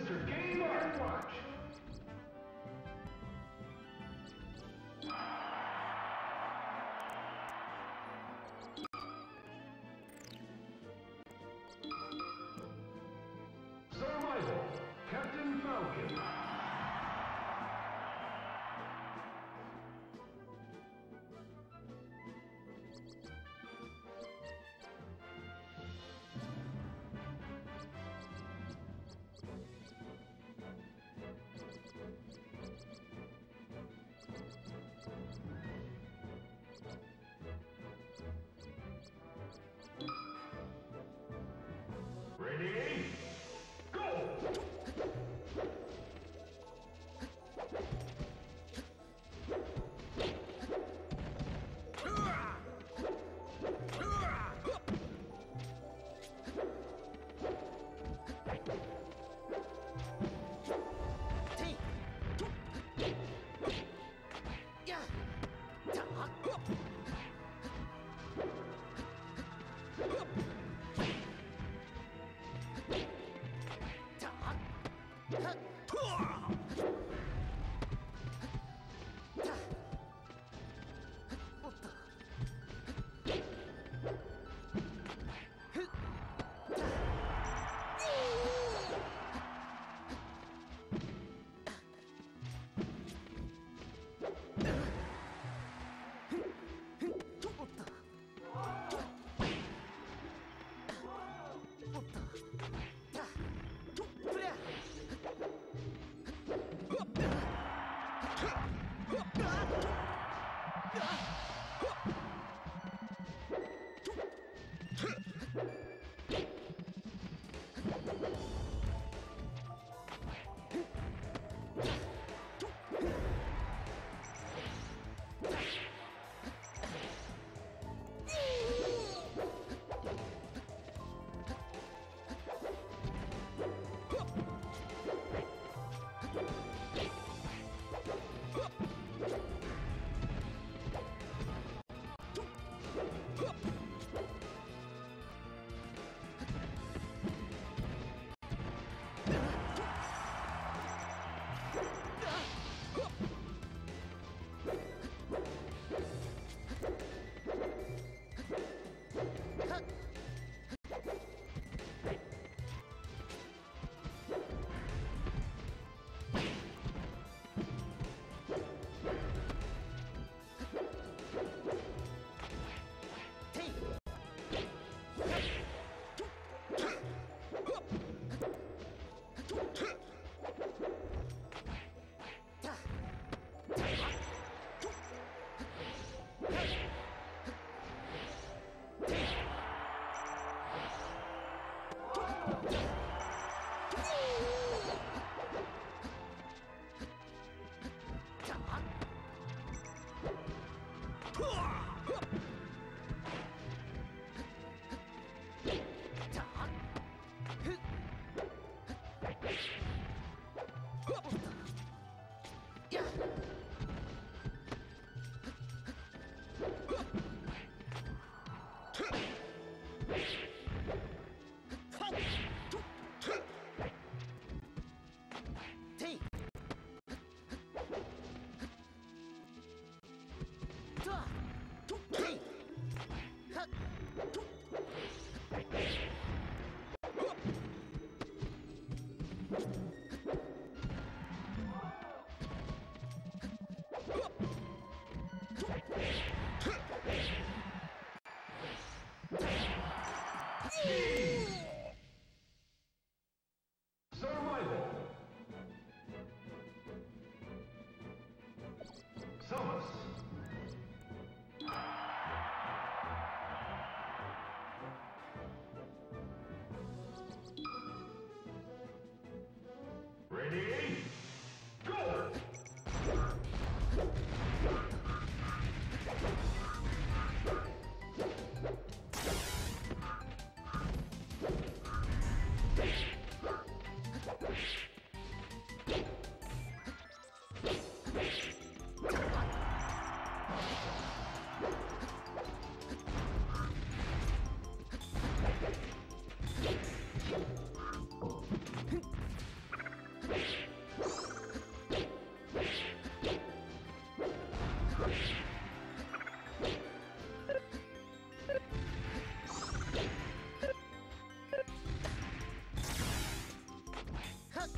Mr. Game Art はっ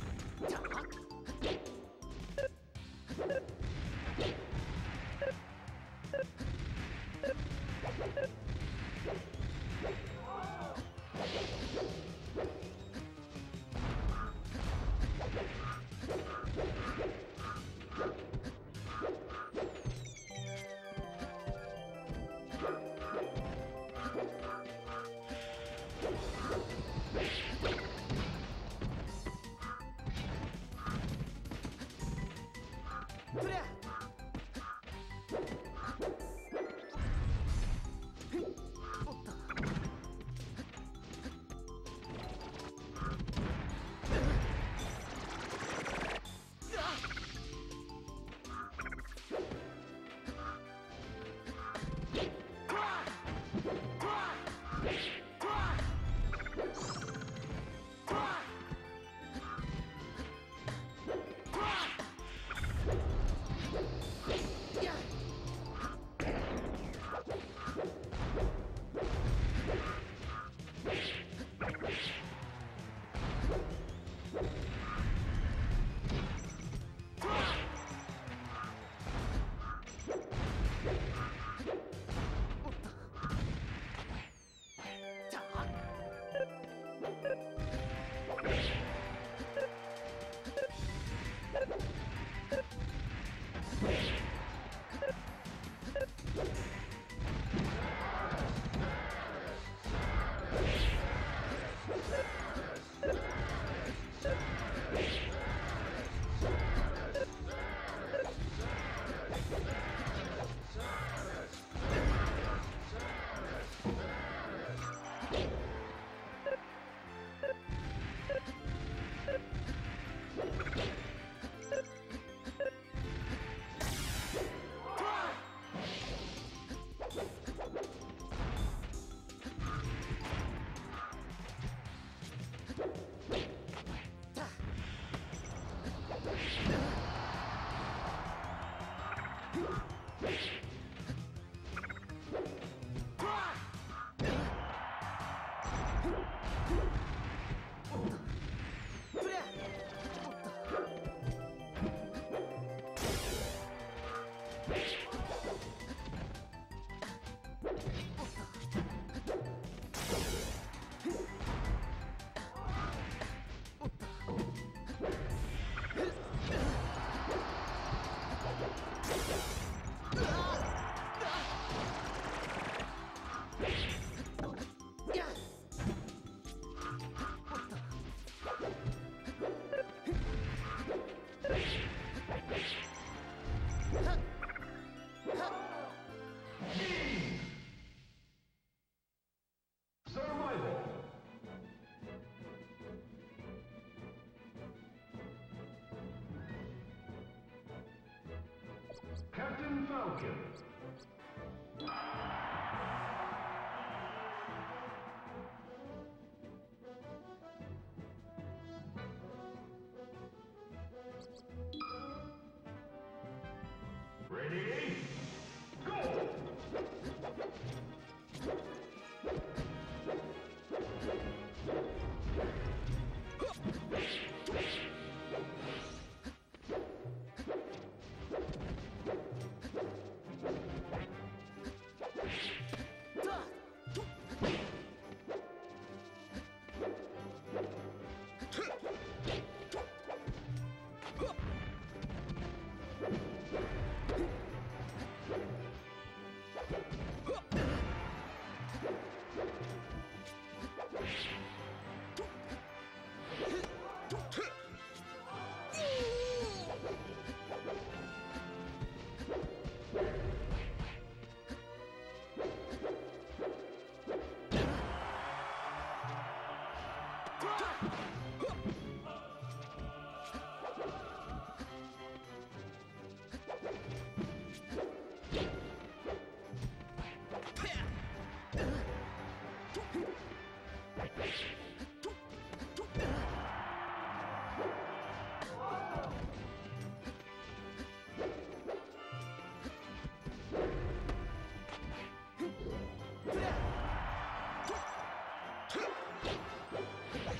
Welcome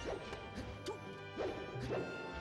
Thank you.